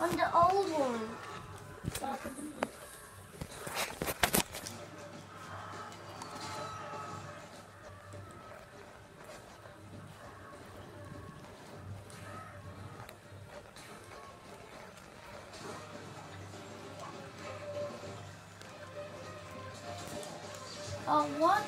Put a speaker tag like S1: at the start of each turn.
S1: On the old one. Oh, what